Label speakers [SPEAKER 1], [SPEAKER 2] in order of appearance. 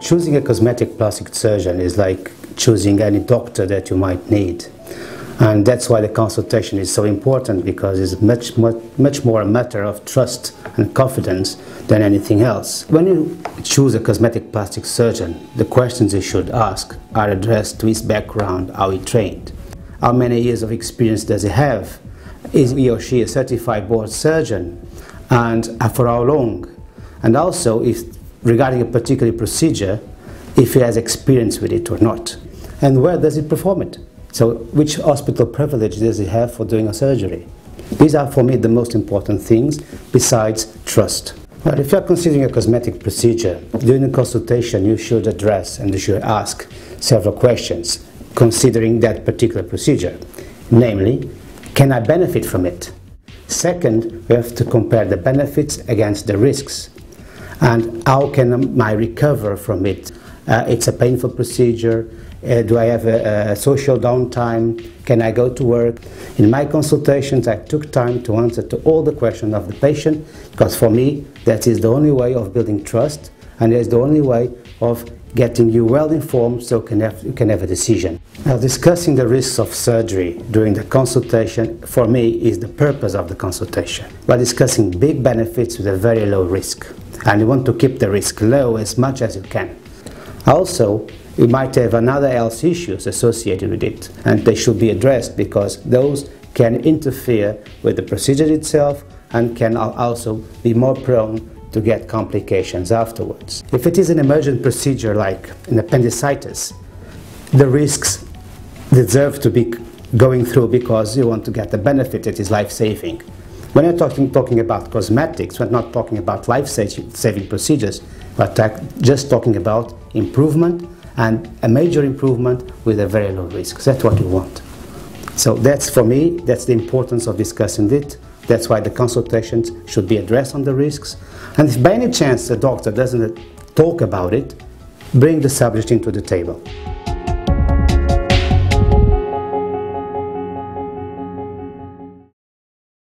[SPEAKER 1] Choosing a cosmetic plastic surgeon is like choosing any doctor that you might need. And that's why the consultation is so important because it's much, much, much more a matter of trust and confidence than anything else. When you choose a cosmetic plastic surgeon, the questions you should ask are addressed to his background, how he trained. How many years of experience does he have? Is he or she a certified board surgeon? And uh, for how long? And also, if regarding a particular procedure, if he has experience with it or not. And where does he perform it? So which hospital privilege does he have for doing a surgery? These are for me the most important things besides trust. But if you are considering a cosmetic procedure, during the consultation you should address and you should ask several questions considering that particular procedure. Namely, can I benefit from it? Second, we have to compare the benefits against the risks. And how can I recover from it? Uh, it's a painful procedure. Uh, do I have a, a, social downtime? Can I go to work? In my consultations, I took time to answer to all the questions of the patient because for me, that is the only way of building trust and it's the only way of getting you well informed so can have, you can have a decision. Now, discussing the risks of surgery during the consultation for me is the purpose of the consultation. We're discussing big benefits with a very low risk and you want to keep the risk low as much as you can. Also, you might have another health issues associated with it, and they should be addressed because those can interfere with the procedure itself and can also be more prone to get complications afterwards. If it is an emergent procedure like an appendicitis, the risks deserve to be going through because you want to get the benefit that is life-saving. When we're talking, talking about cosmetics, we're not talking about life-saving procedures, but just talking about improvement and a major improvement with a very low risk. That's what we want. So that's for me, that's the importance of discussing it. That's why the consultations should be addressed on the risks. And if by any chance the doctor doesn't talk about it, bring the subject into the table.